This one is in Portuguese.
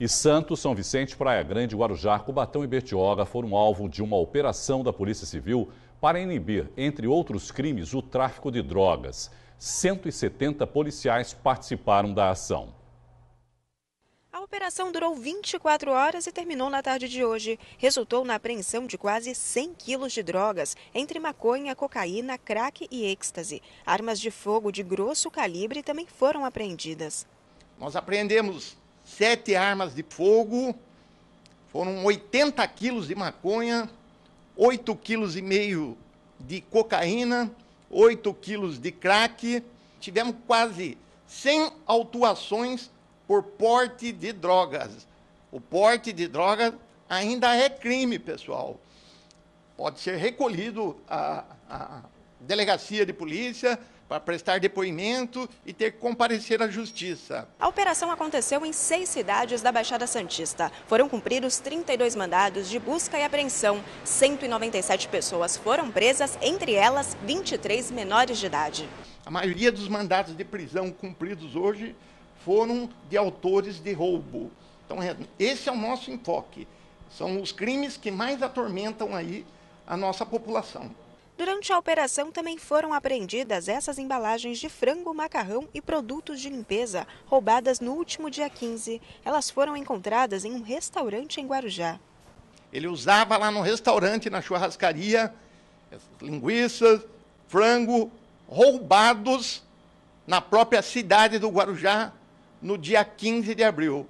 E Santos, São Vicente, Praia Grande, Guarujá, Cubatão e Bertioga foram alvo de uma operação da Polícia Civil para inibir, entre outros crimes, o tráfico de drogas. 170 policiais participaram da ação. A operação durou 24 horas e terminou na tarde de hoje. Resultou na apreensão de quase 100 quilos de drogas, entre maconha, cocaína, crack e êxtase. Armas de fogo de grosso calibre também foram apreendidas. Nós apreendemos sete armas de fogo, foram 80 quilos de maconha, 8 quilos e meio de cocaína, 8 quilos de crack. Tivemos quase 100 autuações por porte de drogas. O porte de drogas ainda é crime, pessoal. Pode ser recolhido à, à delegacia de polícia, para prestar depoimento e ter que comparecer à justiça. A operação aconteceu em seis cidades da Baixada Santista. Foram cumpridos 32 mandados de busca e apreensão. 197 pessoas foram presas, entre elas 23 menores de idade. A maioria dos mandados de prisão cumpridos hoje foram de autores de roubo. Então, é, esse é o nosso enfoque. São os crimes que mais atormentam aí a nossa população. Durante a operação também foram apreendidas essas embalagens de frango, macarrão e produtos de limpeza roubadas no último dia 15. Elas foram encontradas em um restaurante em Guarujá. Ele usava lá no restaurante, na churrascaria, linguiças, frango roubados na própria cidade do Guarujá no dia 15 de abril.